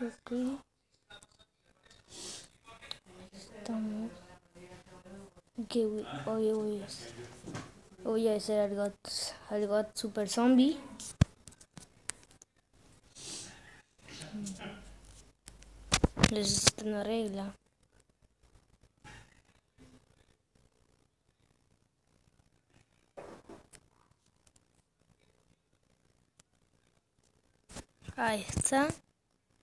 Ok. Estamos. Que hoy voy a voy a hacer algo, algo super zombie. Necesito una regla. Ahí está.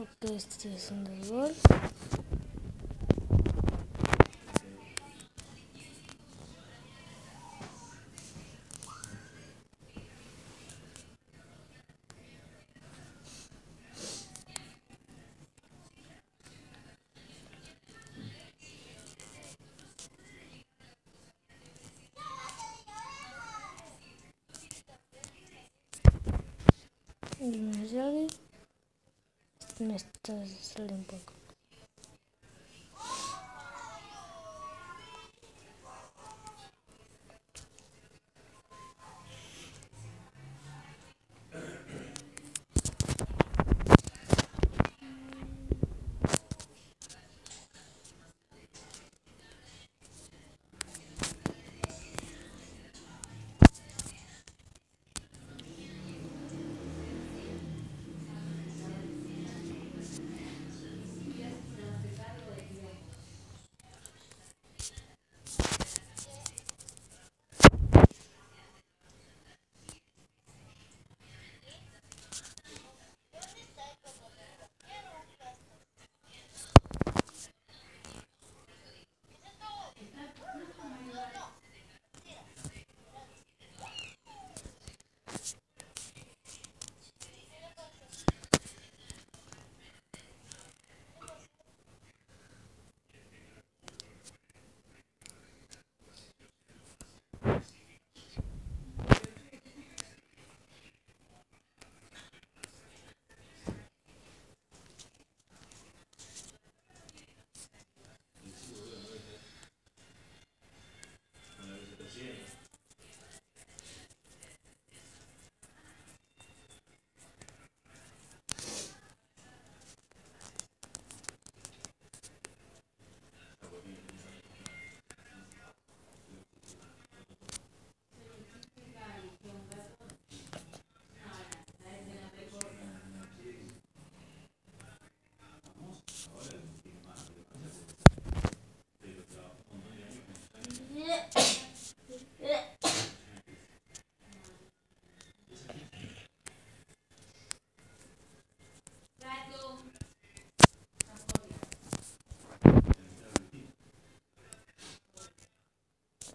I'll paste this on the world. Usually Me está sale un poco.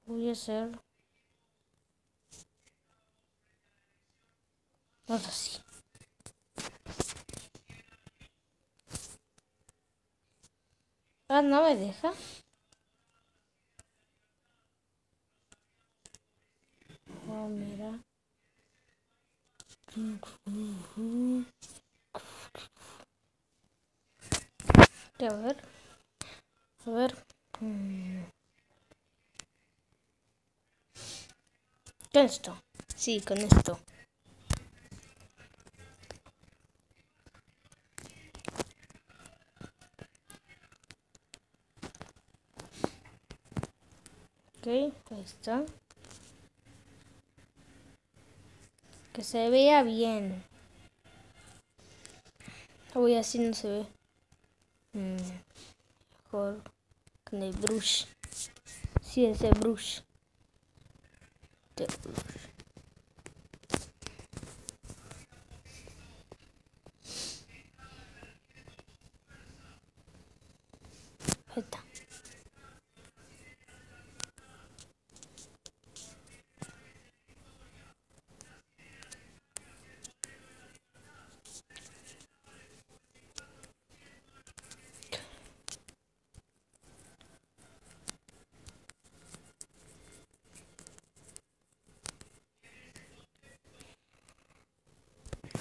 Voy a hacer no así ah no me deja oh mira. A ver. A ver Con esto. Sí, con esto. Ok, ahí está. Que se vea bien. Voy así no se ve. Mm, mejor con el brush. Sí, ese brush. de olur. Hadi.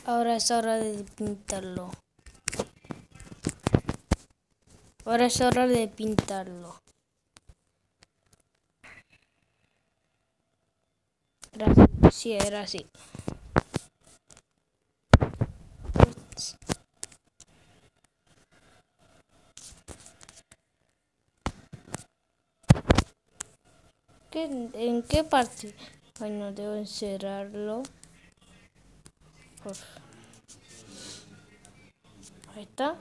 Ahora es hora de pintarlo. Ahora es hora de pintarlo. Era Sí, era así. ¿En qué parte? Bueno, debo encerrarlo. Ahí está.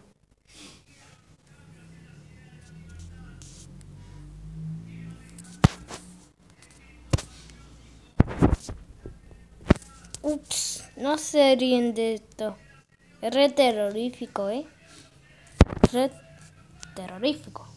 Ups, no se ríen de esto. Es re terrorífico, ¿eh? Re terrorífico.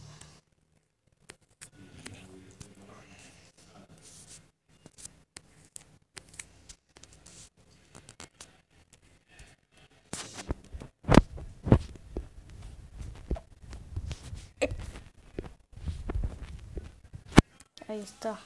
Ahí está.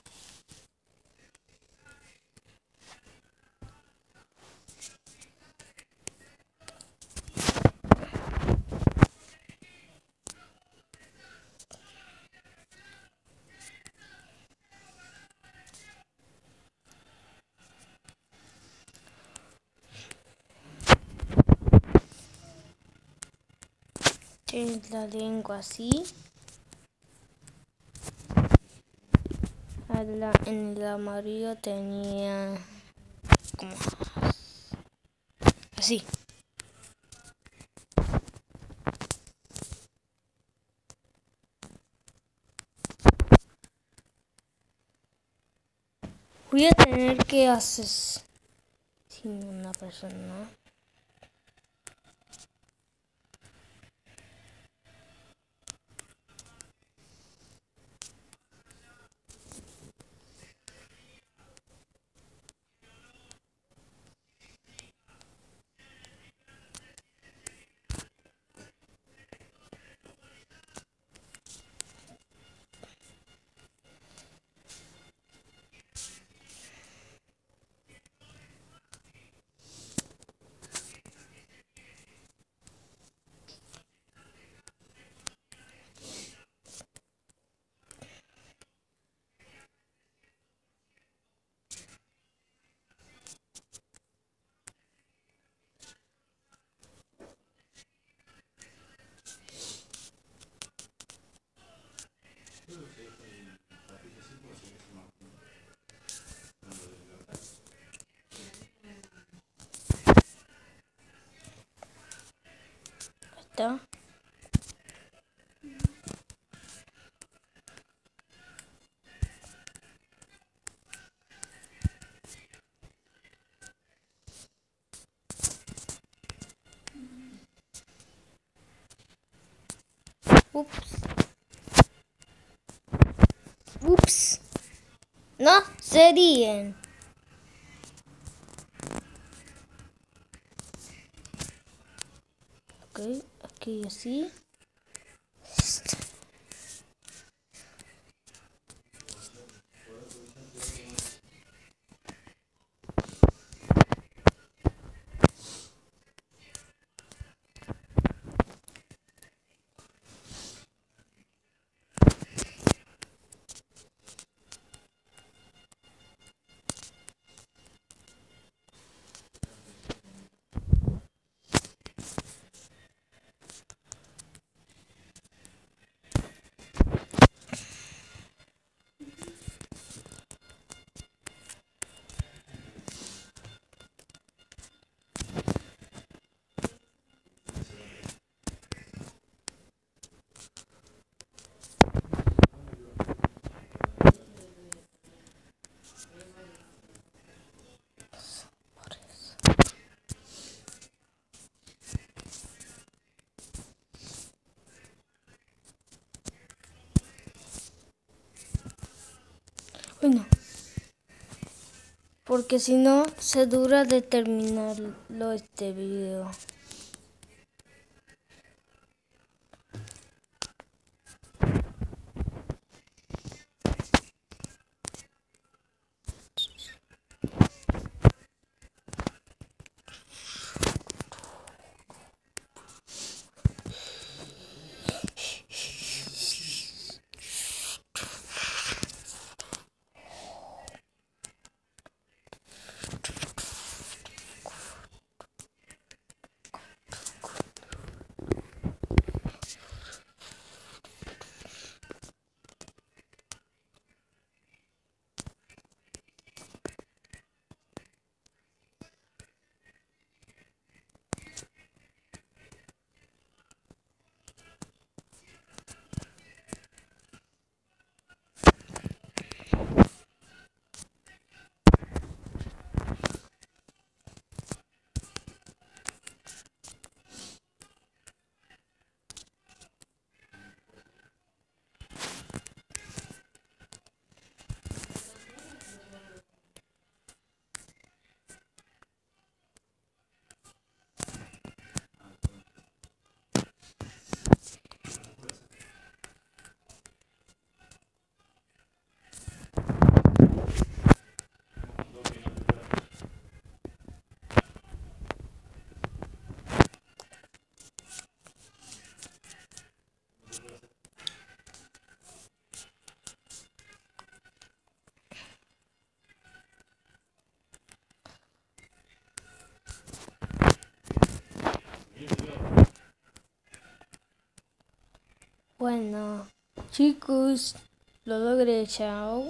La lengua así. En el amarillo tenía como así. Voy a tener que hacer sin una persona. Está. Ups. Ups. No serían. Ok aquí así. Porque si no, se dura de terminarlo este video. Bueno, chicos, lo logré, chao.